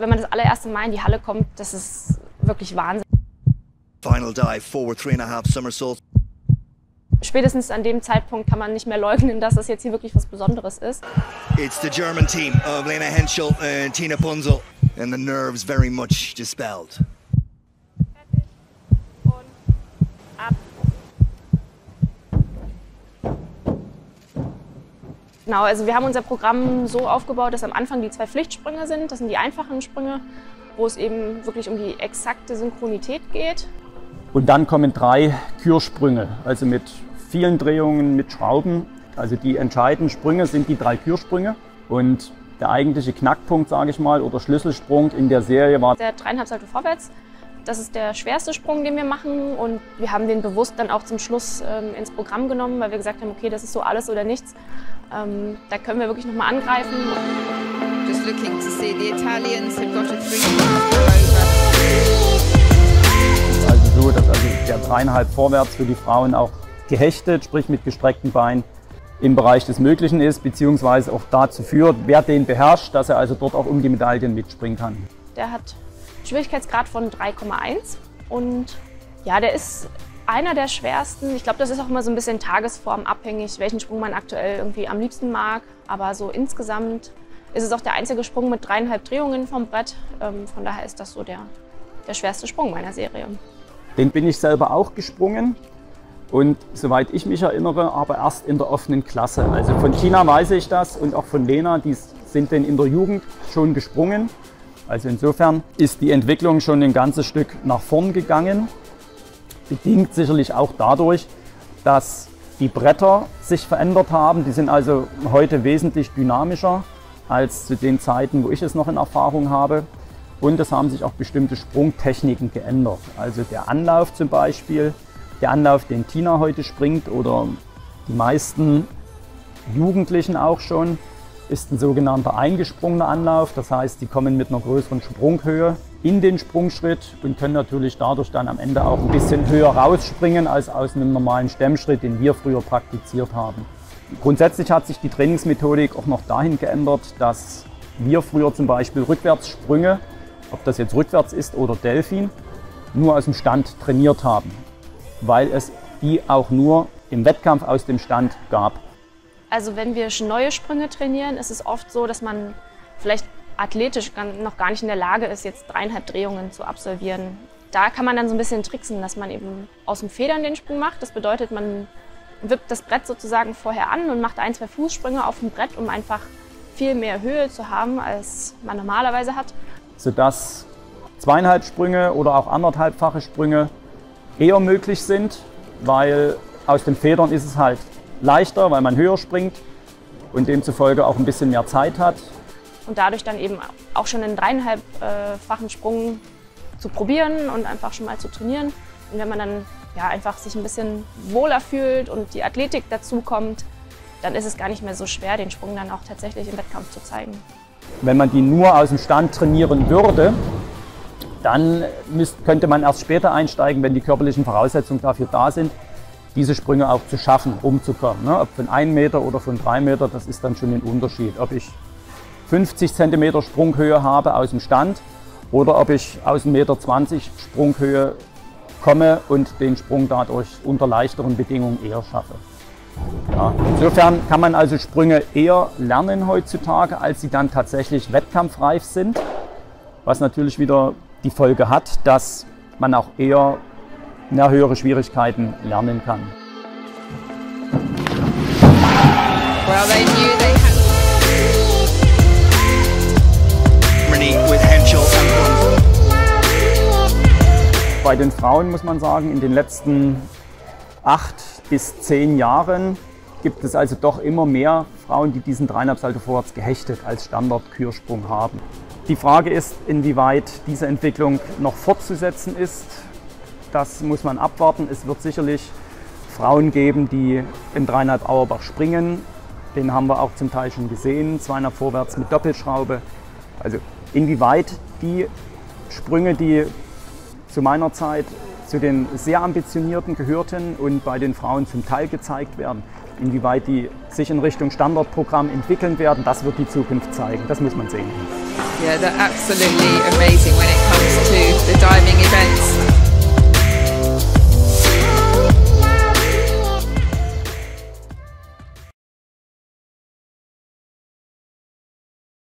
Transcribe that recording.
wenn man das allererste Mal in die Halle kommt, das ist wirklich Wahnsinn. Final dive, forward three and a half somersaults. Spätestens an dem Zeitpunkt kann man nicht mehr leugnen, dass das jetzt hier wirklich was Besonderes ist. It's the German team of Lena Henschel and Tina Punzel, and the nerves very much dispelled. Genau, also wir haben unser Programm so aufgebaut, dass am Anfang die zwei Pflichtsprünge sind. Das sind die einfachen Sprünge, wo es eben wirklich um die exakte Synchronität geht. Und dann kommen drei Kürsprünge, also mit vielen Drehungen, mit Schrauben. Also die entscheidenden Sprünge sind die drei Kürsprünge. Und der eigentliche Knackpunkt, sage ich mal, oder Schlüsselsprung in der Serie war der dreieinhalb Salto vorwärts. Das ist der schwerste Sprung, den wir machen und wir haben den bewusst dann auch zum Schluss ähm, ins Programm genommen, weil wir gesagt haben, okay, das ist so alles oder nichts. Ähm, da können wir wirklich nochmal angreifen. Just looking to see the Italians have got a three Also so, dass also der dreieinhalb vorwärts für die Frauen auch gehechtet, sprich mit gestreckten Beinen im Bereich des Möglichen ist, beziehungsweise auch dazu führt, wer den beherrscht, dass er also dort auch um die Medaillen mitspringen kann. Der hat Schwierigkeitsgrad von 3,1 und ja, der ist einer der schwersten. Ich glaube, das ist auch immer so ein bisschen tagesformabhängig, welchen Sprung man aktuell irgendwie am liebsten mag. Aber so insgesamt ist es auch der einzige Sprung mit dreieinhalb Drehungen vom Brett. Ähm, von daher ist das so der, der schwerste Sprung meiner Serie. Den bin ich selber auch gesprungen. Und soweit ich mich erinnere, aber erst in der offenen Klasse. Also von Tina weiß ich das und auch von Lena, die sind den in der Jugend schon gesprungen. Also insofern ist die Entwicklung schon ein ganzes Stück nach vorn gegangen. Bedingt sicherlich auch dadurch, dass die Bretter sich verändert haben. Die sind also heute wesentlich dynamischer als zu den Zeiten, wo ich es noch in Erfahrung habe. Und es haben sich auch bestimmte Sprungtechniken geändert. Also der Anlauf zum Beispiel, der Anlauf, den Tina heute springt oder die meisten Jugendlichen auch schon, ist ein sogenannter eingesprungener Anlauf. Das heißt, die kommen mit einer größeren Sprunghöhe in den Sprungschritt und können natürlich dadurch dann am Ende auch ein bisschen höher rausspringen als aus einem normalen Stemmschritt, den wir früher praktiziert haben. Grundsätzlich hat sich die Trainingsmethodik auch noch dahin geändert, dass wir früher zum Beispiel Rückwärtssprünge, ob das jetzt rückwärts ist oder Delfin, nur aus dem Stand trainiert haben, weil es die auch nur im Wettkampf aus dem Stand gab. Also wenn wir neue Sprünge trainieren, ist es oft so, dass man vielleicht athletisch noch gar nicht in der Lage ist, jetzt dreieinhalb Drehungen zu absolvieren. Da kann man dann so ein bisschen tricksen, dass man eben aus dem Federn den Sprung macht. Das bedeutet, man wippt das Brett sozusagen vorher an und macht ein, zwei Fußsprünge auf dem Brett, um einfach viel mehr Höhe zu haben, als man normalerweise hat. Sodass zweieinhalb Sprünge oder auch anderthalbfache Sprünge eher möglich sind, weil aus den Federn ist es halt leichter, weil man höher springt und demzufolge auch ein bisschen mehr Zeit hat. Und dadurch dann eben auch schon einen dreieinhalbfachen Sprung zu probieren und einfach schon mal zu trainieren. Und wenn man dann ja, einfach sich ein bisschen wohler fühlt und die Athletik dazu kommt, dann ist es gar nicht mehr so schwer, den Sprung dann auch tatsächlich im Wettkampf zu zeigen. Wenn man die nur aus dem Stand trainieren würde, dann müsst, könnte man erst später einsteigen, wenn die körperlichen Voraussetzungen dafür da sind diese Sprünge auch zu schaffen, rumzukommen. Ne? Ob von 1 Meter oder von 3 Meter, das ist dann schon ein Unterschied. Ob ich 50 cm Sprunghöhe habe aus dem Stand oder ob ich aus 1,20 Meter Sprunghöhe komme und den Sprung dadurch unter leichteren Bedingungen eher schaffe. Ja, insofern kann man also Sprünge eher lernen heutzutage, als sie dann tatsächlich wettkampfreif sind, was natürlich wieder die Folge hat, dass man auch eher na, höhere Schwierigkeiten lernen kann. Well, they knew they had with Henschel and Bei den Frauen muss man sagen, in den letzten acht bis zehn Jahren gibt es also doch immer mehr Frauen, die diesen dreieinhalb Salto vorwärts gehechtet als Standard-Kürsprung haben. Die Frage ist, inwieweit diese Entwicklung noch fortzusetzen ist. Das muss man abwarten. Es wird sicherlich Frauen geben, die im dreieinhalb Auerbach springen. Den haben wir auch zum Teil schon gesehen. Zweieinhalb vorwärts mit Doppelschraube. Also inwieweit die Sprünge, die zu meiner Zeit zu den sehr ambitionierten gehörten und bei den Frauen zum Teil gezeigt werden, inwieweit die sich in Richtung Standardprogramm entwickeln werden, das wird die Zukunft zeigen. Das muss man sehen. Yeah, they're absolutely amazing when it comes to the diving